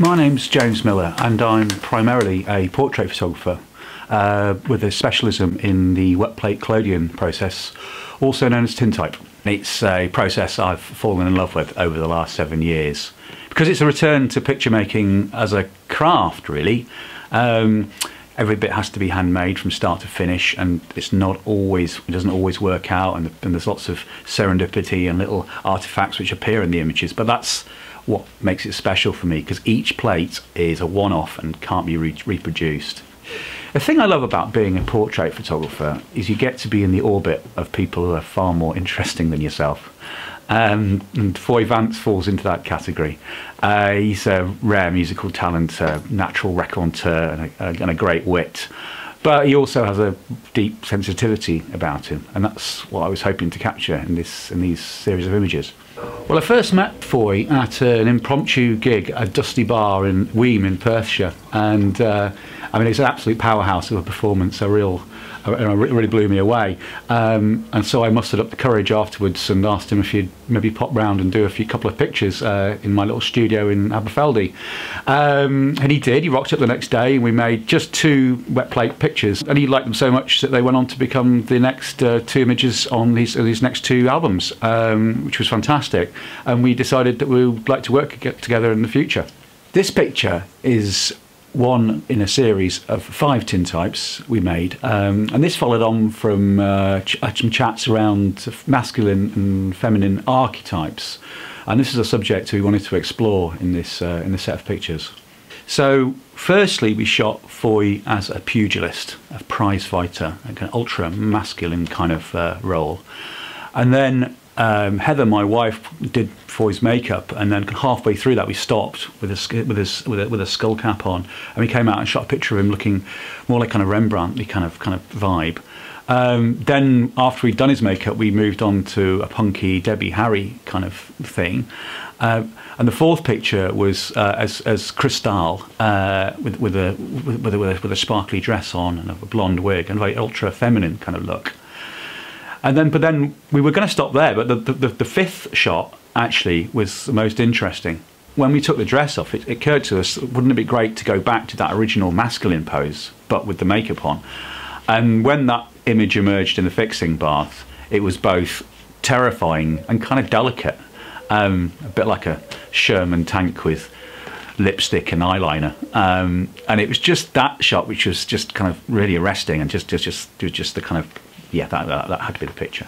My name's James Millar, and I'm primarily a portrait photographer uh, with a specialism in the wet plate collodion process, also known as tintype. It's a process I've fallen in love with over the last seven years because it's a return to picture making as a craft, really. Um, every bit has to be handmade from start to finish, and it's not always it doesn't always work out, and, and there's lots of serendipity and little artifacts which appear in the images. But that's what makes it special for me because each plate is a one-off and can't be re- reproduced. The thing I love about being a portrait photographer is you get to be in the orbit of people who are far more interesting than yourself. Um, and Foy Vance falls into that category. Uh, he's a rare musical talent, a natural raconteur, and a, and a great wit. But he also has a deep sensitivity about him, and that's what I was hoping to capture in this in these series of images. Well, I first met Foy at an impromptu gig at Dusty Bar in Weem in Perthshire, and uh, I mean, it's an absolute powerhouse of a performance, a real uh, it really blew me away. Um, and so I mustered up the courage afterwards and asked him if he'd maybe pop round and do a few couple of pictures uh, in my little studio in Aberfeldy. Um, and he did. He rocked up the next day, and we made just two wet plate pictures. And he liked them so much that they went on to become the next uh, two images on these these next two albums, um, which was fantastic. And we decided that we would like to work together in the future. This picture is one in a series of five tintypes we made, um, and this followed on from uh, ch- uh, some chats around masculine and feminine archetypes, and this is a subject we wanted to explore in this uh, in this set of pictures. So, firstly, we shot Foy as a pugilist, a prize fighter, like an ultra masculine kind of uh, role, and then um, Heather, my wife, did Foy's makeup, and then halfway through that, we stopped with a with his with a, with a skull cap on, and we came out and shot a picture of him looking more like kind of Rembrandt kind of kind of vibe. Um, then after we'd done his makeup, we moved on to a punky Debbie Harry kind of thing. Uh, and the fourth picture was uh, as as Cristal uh, with with a with, with, a with a sparkly dress on and a blonde wig and a very ultra feminine kind of look. And then, but then we were going to stop there. But the, the, the fifth shot actually was the most interesting. When we took the dress off, it, it occurred to us, wouldn't it be great to go back to that original masculine pose, but with the makeup on? And when that image emerged in the fixing bath, it was both terrifying and kind of delicate, um, a bit like a Sherman tank with lipstick and eyeliner. Um, and it was just that shot which was just kind of really arresting and just just just just the kind of yeah, that, that, that had to be the picture.